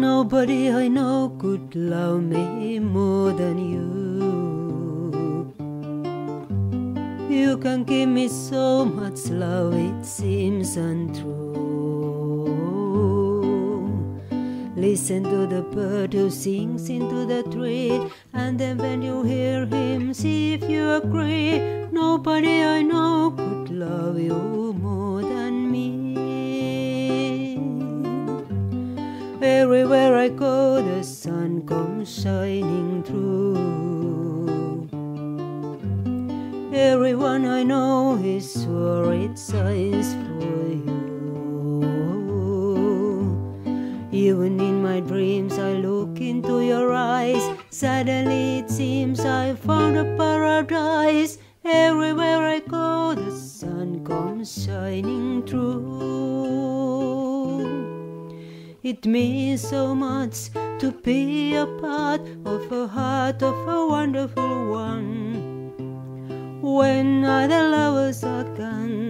Nobody I know could love me more than you. You can give me so much love, it seems untrue. Listen to the bird who sings into the tree, and then when you hear him, see if you agree. Nobody I know could love you more than me. Shining through. Everyone I know is it shines for you. Even in my dreams, I look into your eyes. Suddenly it seems I found a paradise. Everywhere I go, the sun comes shining through. It means so much to be a part of a heart of a wonderful one. When other lovers are gone,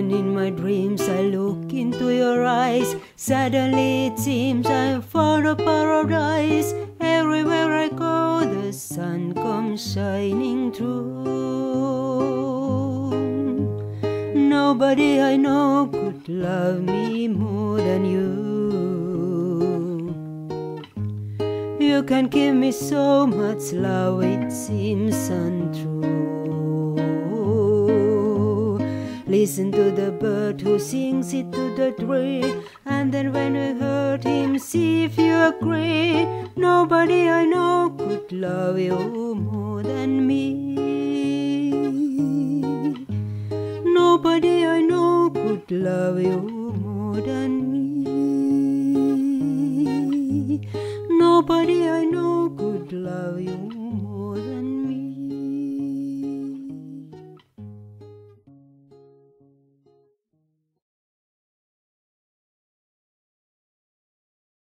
Even in my dreams, I look into your eyes. Suddenly it seems I've found a paradise. Everywhere I go, the sun comes shining through. Nobody I know could love me more than you. You can give me so much love, it seems untrue. Listen to the bird who sings it to the tree, and then when I heard him, see if you agree. Nobody I know could love you more than me. Nobody I know could love you more than me. Nobody I